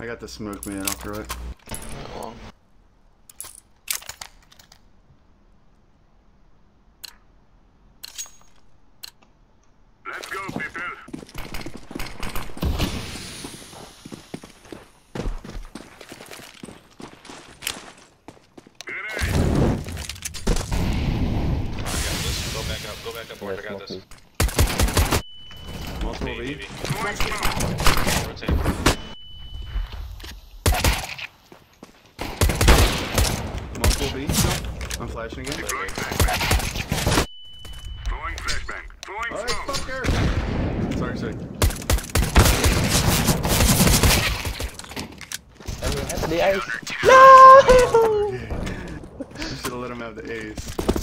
I got the smoke, man. I'll throw it. Not long. Let's go, people. Grenade. Alright, I got this. Go back up. Go back up. Mark, I got this. Multiple Me, B. me, me. Throwing smoke. Rotate. Multiple B. I'm flashing again. Throwing flashbang. Throwing flashbang. Throwing Alright, smoke. fucker! Sorry, sorry. The ice. No! You should have let him have the ace.